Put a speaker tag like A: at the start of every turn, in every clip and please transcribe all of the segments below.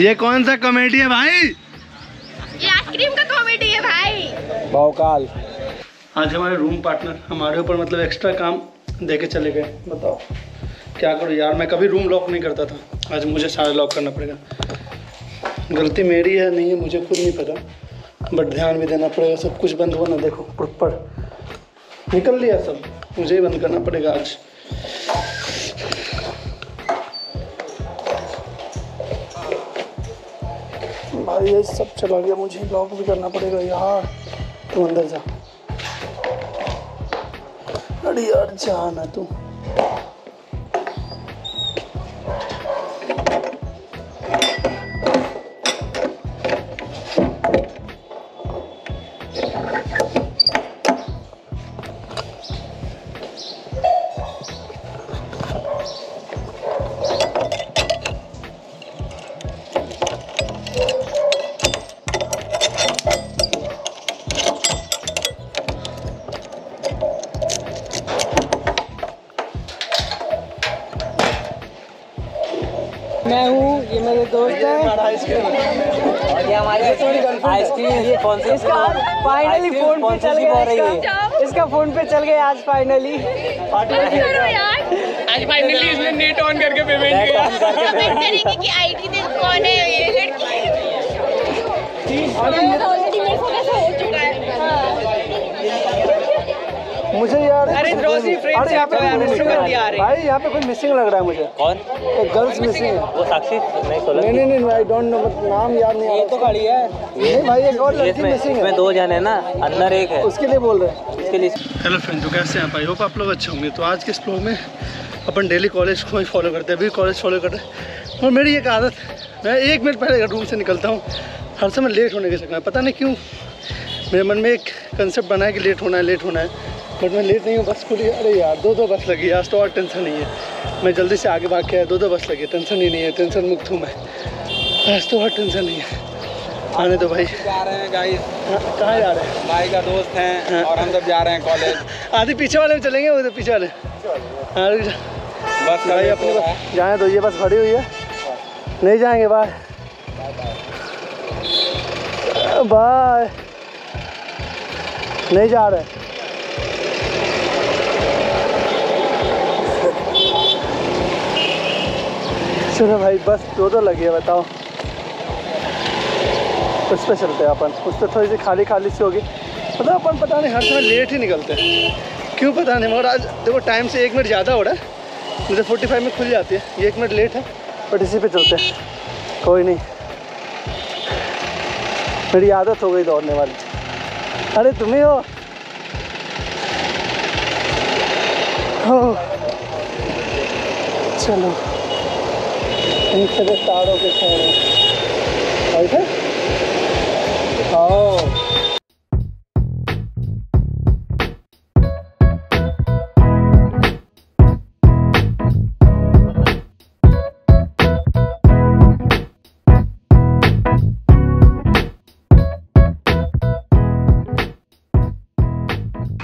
A: ये कौन सा कॉमेडी है भाई?
B: ये आइसक्रीम का कॉमेडी है भाई।
A: भौकाल आज हमारे रूम पार्टनर हमारे ऊपर मतलब एक्स्ट्रा काम दे के चले गए। बताओ क्या करूँ यार? मैं कभी रूम लॉक नहीं करता था। आज मुझे सारा लॉक करना पड़ेगा। गलती मेरी है नहीं है मुझे खुद नहीं पता। बट ध्यान भी देना पड़ेगा सब कुछ बंद होना देखो प्रॉपर निकल लिया सब मुझे ही बंद करना पड़ेगा आज। ये सब चला गया, मुझे लॉक भी करना पड़ेगा यार। तू अंदर जा। अरे यार, जा ना तू।
C: दोस्त है? आइसक्रीम ये कौन सी इसका फाइनली फ़ोन पे चल गया इसका। इसका फ़ोन पे चल गया आज फाइनली
D: आज फाइनली इसने नेट ऑन करके पेमेंट किया।
B: कि आईडी कौन है ये? लड़की
A: मुझे यार
C: अरे रोजी फ्रेंड से आपको यार मिस कर दिया अरे
A: भाई यहाँ पे कोई मिसिंग लग रहा है मुझे।
E: कौन?
A: एक गर्ल्स मिसिंग है।
E: वो साक्षी? नहीं सोलह
A: नहीं नहीं। नहीं आई डोंट नो बट नाम याद नहीं आ
C: ये तो
A: रहा
C: खड़ी है।
A: नहीं भाई एक और लड़की
E: इसमें
A: मिसिंग
E: इसमें
A: है
E: दो जन है ना अंदर एक है।
A: उसके लिए बोल रहे हैं।
E: इसके लिए
A: हेलो फ्रेंड तो कैसे हैं आप? आई होप आप लोग अच्छे होंगे। तो आज के इस ब्लॉग में अपन डेली कॉलेज को ही फॉलो करते हैं? अभी कॉलेज फॉलो कर रहे हैं। और मेरी एक आदत मैं एक मिनट पहले रूम से निकलता हूँ। हर समय लेट होने के चक्कर में पता नहीं क्यों मेरे मन में एक कंसेप्ट बना है कि लेट होना है लेट होना है। बट मैं लेट नहीं हूँ बस खुली अरे यार दो दो बस लगी आज तो और टेंशन नहीं है। मैं जल्दी से आगे भाग के आया दो दो बस लगी टेंशन ही नहीं है टेंशन मुक्त हूँ मैं। आज तो और टेंशन नहीं है। आने दो भाई।
D: जा रहे हैं गाइस
A: हाँ, कहाँ जा रहे हैं?
D: भाई का दोस्त हैं और हम सब जा रहे हैं कॉलेज
A: आधे पीछे वाले में चलेंगे उधर पीछे वाले। हाँ
D: बस
A: भाई अपनी
D: हो है।
A: जाए तो ये बस खड़ी हुई है। नहीं जाएँगे बाय बाय नहीं जा रहे। चलो भाई, बस दो दो लगी है, बताओ। उस पर चलते हैं अपन। उस पर थोड़ी सी खाली खाली सी होगी। मतलब अपन पता नहीं, हर समय लेट ही निकलते हैं। क्यों पता नहीं, मगर आज देखो टाइम से एक मिनट ज़्यादा हो रहा है। मुझे फोर्टी फाइव में खुल जाती है। ये एक मिनट लेट है। बट इसी पे चलते हैं। कोई नहीं। मेरी आदत हो गई दौड़ने वाली। अरे तुम ही हो। हो चलो। इन से स्टार्ट के छोड़ो ऐसे आओ।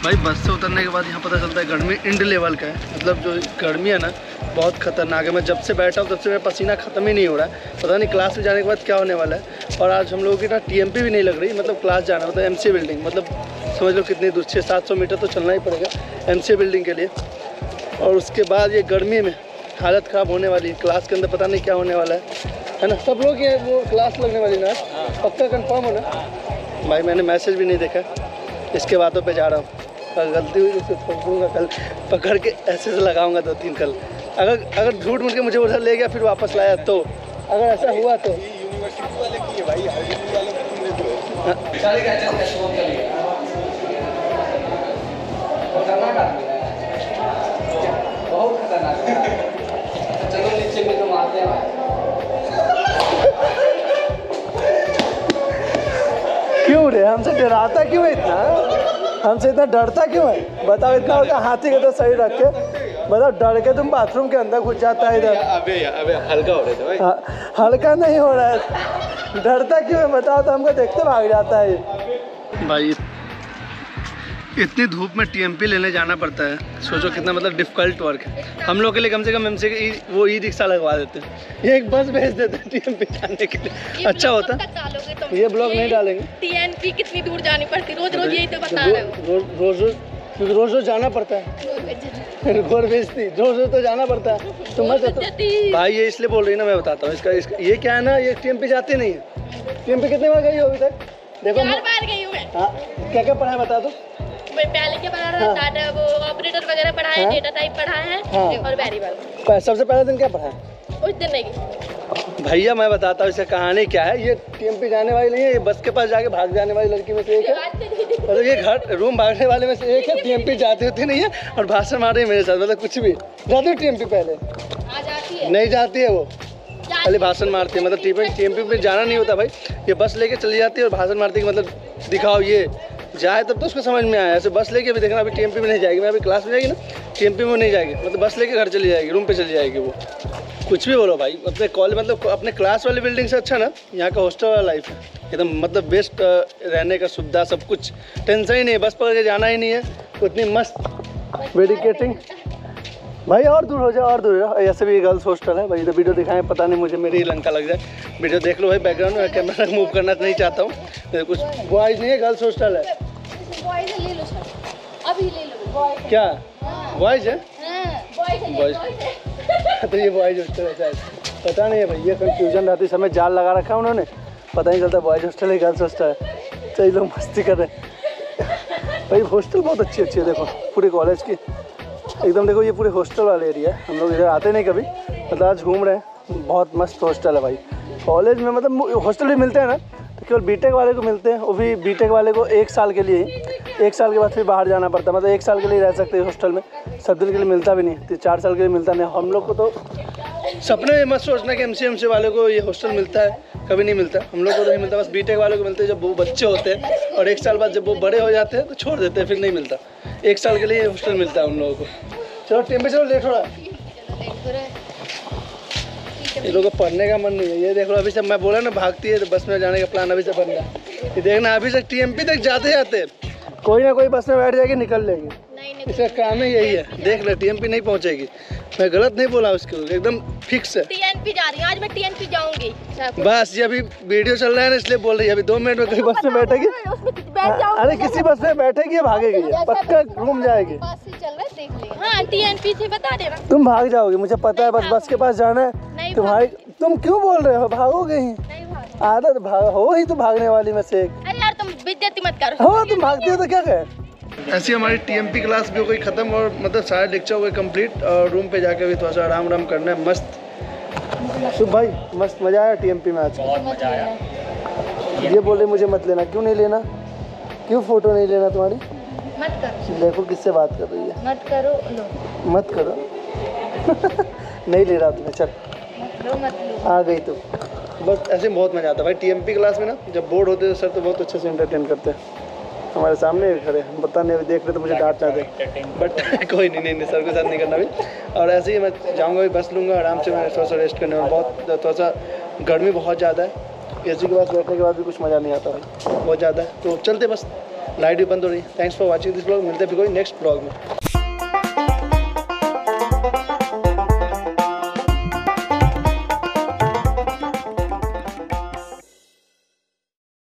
A: भाई बस से उतरने के बाद यहाँ पता चलता है गर्मी इंड लेवल का है। मतलब जो गर्मी है ना बहुत खतरनाक है। मैं जब से बैठा हूँ तब से मेरा पसीना ख़त्म ही नहीं हो रहा है। पता नहीं क्लास में जाने के बाद क्या होने वाला है। और आज हम लोगों की ना टीएमपी भी नहीं लग रही। मतलब क्लास जाना मतलब एमसीए बिल्डिंग मतलब समझ लो कितनी दूर छः सात सौ मीटर तो चलना ही पड़ेगा एमसीए बिल्डिंग के लिए। और उसके बाद ये गर्मी में हालत ख़राब होने वाली है। क्लास के अंदर पता नहीं क्या होने वाला है। है ना? सब लोग ये वो क्लास लगने वाली ना। पक्का कंफर्म हो ना? भाई मैंने मैसेज भी नहीं देखा। इसके बातों पे जा रहा हूँ। गलती हुई तो उसे ठोकूँगा कल। पकड़ के ऐसे से लगाऊँगा दो तीन कल। अगर अगर झूठ मूठ के मुझे उधर ले गया, फिर वापस लाया तो। अगर ऐसा हुआ तो।
C: तो
A: क्यों रे? हमसे डराता क्यों इतना? हमसे इतना डरता क्यों है? बताओ इतना होगा हाथी का तो सही रख के। बताओ डर के तुम बाथरूम के अंदर घुस जाता है इधर।
D: अबे अबे हल्का हो रहा है भाई।
A: हाँ, हल्का नहीं हो रहा है। डरता क्यों है? बताओ तो हमको देखते भाग जाता है। भाई इतनी धूप में टीएमपी लेने जाना पड़ता है। सोचो कितना मतलब डिफ़िकल्ट वर्क है। हम लोग के लिए कम से कम हमसे वो ई रिक्शा लगवा देते हैं। ये एक बस भेज देते हैं टीएमपी जाने के लिए। अच्छा होता। ये ब्लॉग नहीं डालेंगे।
B: टीएनपी कितनी दूर जानी पड़ती? रोज रोज यही तो बता रहे हो।
A: रोज रोज क्योंकि रोज रोज जाना पड़ता है। घोर बेचती रोज रोज तो जाना पड़ता है। तो मैं कहता भाई ये इसलिए बोल रही है ना मैं बताता हूँ। इसका, इसका ये क्या है ना ये टीएमपी जाती नहीं है। टीएमपी कितने बार गई हो अभी तक? देखो
B: बार गई मैं।
A: क्या क्या पढ़ा है बता दो।
B: पहले के पढ़ा
A: हाँ।
B: था डाटा वो ऑपरेटर वगैरह पढ़ा है।
A: हाँ।
B: डेटा टाइप पढ़ा है
A: हाँ।
B: और वेरिएबल
A: सबसे पहला दिन क्या पढ़ा? है
B: उस दिन नहीं।
A: भैया मैं बताता हूँ इसका कहानी क्या है। ये टीएमपी जाने वाली नहीं है ये बस के पास जाके भाग जाने वाली लड़की में से एक है।
B: नहीं थी।
A: मतलब ये घर रूम भागने वाले में से एक है टीएमपी जाती होती नहीं है और भाषण मार रही है मेरे साथ मतलब कुछ भी। जाती है टीएमपी पहले?
B: आ जाती है।
A: नहीं जाती है वो। खाली भाषण मारती है मतलब टीएमपी टीएमपी में जाना नहीं होता भाई। ये बस लेके चली जाती है और भाषण मारती है मतलब दिखाओ ये। जाए तब तो उसको समझ में आया। ऐसे बस लेके अभी देखना अभी टीएमपी में नहीं जाएगी मैं अभी क्लास में जाएगी ना टीएमपी में नहीं जाएगी। मतलब बस लेके घर चली जाएगी रूम पे चली जाएगी वो। कुछ भी बोलो भाई अपने कॉलेज मतलब अपने क्लास वाली बिल्डिंग से अच्छा ना यहाँ का हॉस्टल वाला लाइफ है। एकदम मतलब बेस्ट रहने का सुविधा सब कुछ। टेंशन ही नहीं है बस पकड़ के जाना ही नहीं है। उतनी मस्त मेडिकेटिंग भाई और दूर हो जाए और दूर हो ऐसे भी गर्ल्स हॉस्टल है। भाई इधर वीडियो दिखाएँ पता नहीं मुझे मेरी ही लंका लग जाए। वीडियो देख लो भाई बैकग्राउंड में कैमरा मूव करना नहीं चाहता हूँ। तो कुछ बॉयज़ नहीं है गर्ल्स हॉस्टल है। क्या? बॉयज़ है?
B: बॉयज़
A: तो ये बॉयज़ हॉस्टल है शायद। पता नहीं है भाई ये कंफ्यूजन रहती समय जाल लगा रखा है उन्होंने। पता नहीं चलता बॉयज़ हॉस्टल है गर्ल्स हॉस्टल है। तो ये लोग मस्ती कर रहे हैं। भाई हॉस्टल बहुत अच्छी अच्छी है देखो पूरे कॉलेज की। एकदम देखो ये पूरे हॉस्टल वाला एरिया है। हम लोग इधर आते नहीं कभी मतलब आज घूम रहे हैं। बहुत मस्त हॉस्टल है भाई। कॉलेज में मतलब हॉस्टल भी मिलते हैं ना तो केवल बीटेक वाले को मिलते हैं, वो भी बीटेक वाले को एक साल के लिए ही। एक साल के बाद फिर बाहर जाना पड़ता है। मतलब एक साल के लिए रह सकते हैं हॉस्टल में। सब दिन के लिए मिलता भी नहीं तो चार साल के लिए मिलता नहीं हम लोग को तो सपने मत सोचना कि एम सी एम सी वाले को ये हॉस्टल मिलता है। कभी नहीं मिलता। हम लोग को तो नहीं मिलता। बस बीटेक वाले को मिलते हैं जब वो बच्चे होते हैं और एक साल बाद जब वो बड़े हो जाते हैं तो छोड़ देते हैं, फिर नहीं मिलता। एक साल के लिए हॉस्टल मिलता है उन लोगों को। चलो टेम्परेचर पे चलो लेट हो रहा है ये लोगों को पढ़ने का मन नहीं है। ये देख लो अभी से मैं बोला ना भागती है तो बस में जाने का प्लान अभी से बन रहा है। ये देखना अभी से टीएमपी तक जाते जाते कोई ना कोई बस में बैठ जाएगी निकल लेगी। इसका काम ही यही है। देख ले टीएमपी नहीं पहुंचेगी। मैं गलत नहीं बोला उसको एकदम फिक्स है।
B: टीएनपी जा रही हूँ आज मैं टीएनपी जाऊँगी।
A: बस ये अभी वीडियो चल रहा है ना इसलिए बोल रही है अभी दो मिनट में कोई बस में बैठेगी। अरे किसी बस में बैठेगी या भागेगी? पक्का घूम जाएगी।
B: है देख ले। हाँ टीएनपी से बता देना
A: तुम भाग जाओगे मुझे पता है बस बस के पास जाना है। तुम्हारी तुम क्यों बोल रहे हो भागोगे ही? आदत भाग हो ही तो भागने वाली में से एक।
B: अरे यार तुम बेइज्जती मत करो।
A: हाँ तुम भागती हो तो क्या कहे? ऐसी हमारी टीएमपी क्लास भी हो गई खत्म और मतलब सारे लेक्चर हो गए कंप्लीट और रूम पे जाके भी थोड़ा सा आराम आराम करना है मस्त। शुभ भाई मस्त मज़ा आया टीएमपी में आज। बहुत मज़ा आया। ये बोले मुझे मत लेना क्यों नहीं लेना? क्यों फ़ोटो नहीं लेना तुम्हारी?
B: मत करो।
A: देखो किससे बात कर रही है।
B: मत करो लो।
A: मत करो। नहीं ले रहा तुम्हें चल।
B: मत लो मत लो।
A: आ गई तो। बस ऐसे बहुत मज़ा आता है। भाई टीएमपी क्लास में ना जब बोर्ड होते हैं सर तो बहुत अच्छे से इंटरटेन करते हैं। हमारे सामने भी खड़े हैं। पता नहीं, अभी देख रहे तो मुझे डांट ना दे बट कोई नहीं नहीं सर के साथ नहीं करना भी और ऐसे ही मैं जाऊँगा भी बस लूँगा, आराम से मैं थोड़ा सा रेस्ट करने में बहुत, थोड़ा सा गर्मी बहुत ज़्यादा है। ए के पास बैठने के बाद भी कुछ मज़ा नहीं आता भाई। बहुत ज़्यादा है। तो चलते बस। लाइट भी बंद हो रही है। Thanks for watching this blog मिलते फिर कोई नेक्स्ट ब्लॉग में।